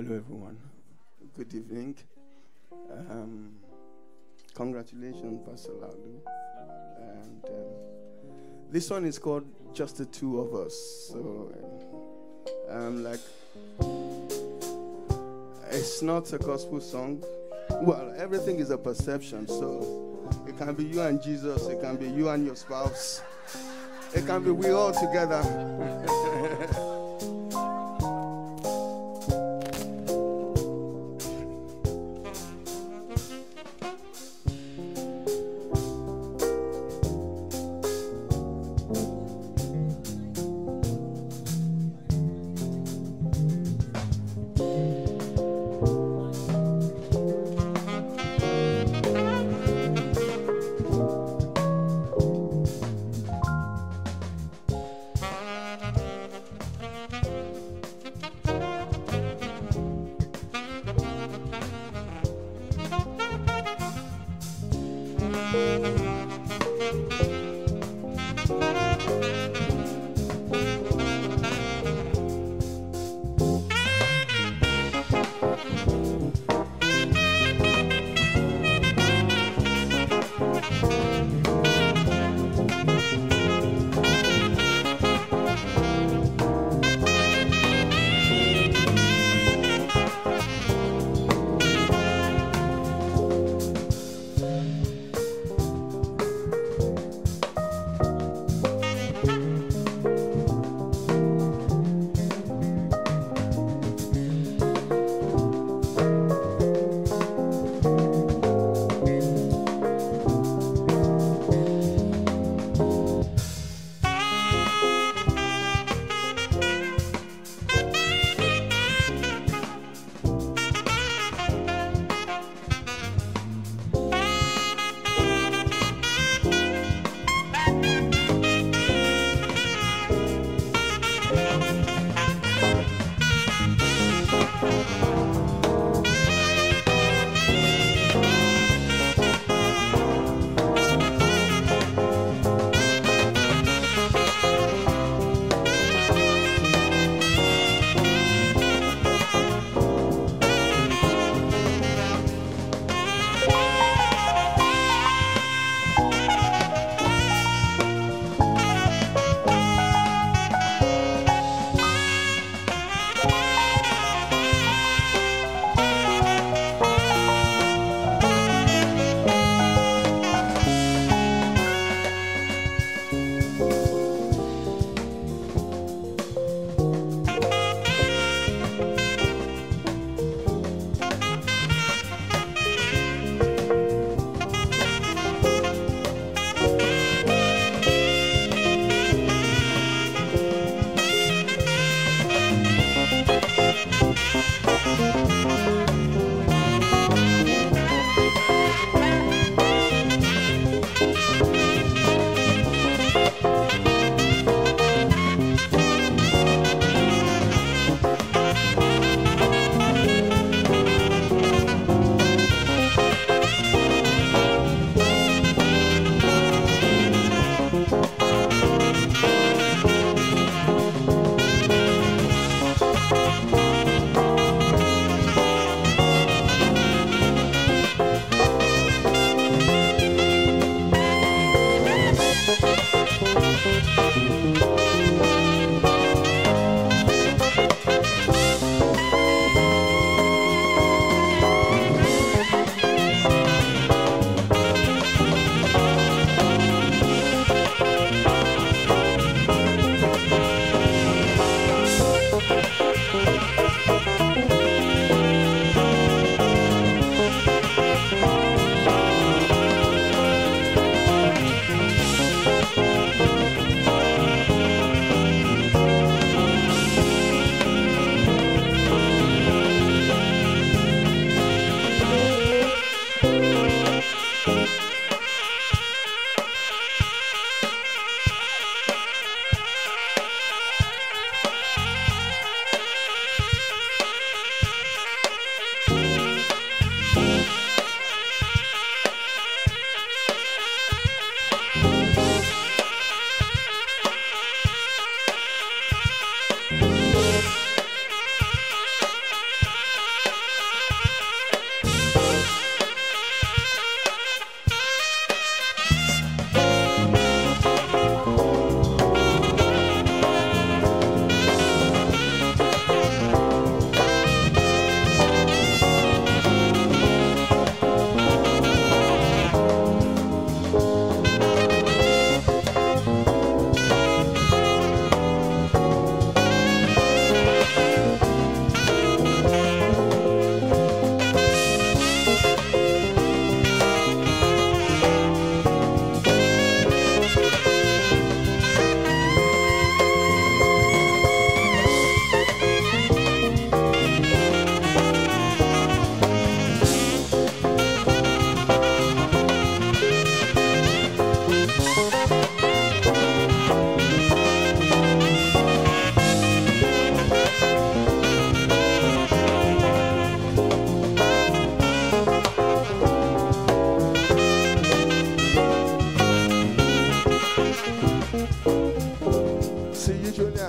Hello, everyone. Good evening. Um, congratulations, Pastor Lalu. And um, this one is called Just the Two of Us. So, um, like, it's not a gospel song. Well, everything is a perception. So, it can be you and Jesus, it can be you and your spouse, it can be we all together.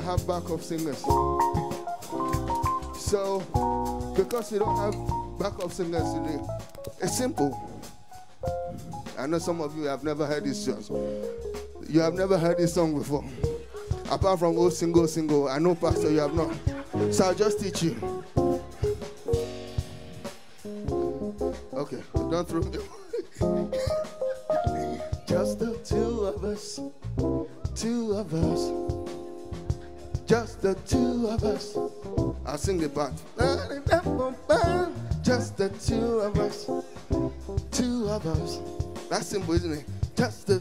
have backup singers. So, because we don't have backup singers today, it's simple. I know some of you have never heard this song. You have never heard this song before. Apart from old single, single. I know, Pastor, you have not. So I'll just teach you. Okay, don't throw me. just the two of us. Two of us. Just the two of us. I'll sing the part. Just the two of us. Two of us. That's simple, isn't it? Just the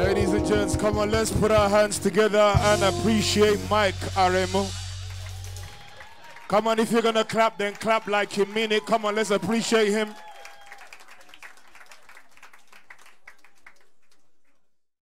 two. Come on, let's put our hands together and appreciate Mike Aremu. Come on, if you're gonna clap, then clap like you mean it. Come on, let's appreciate him.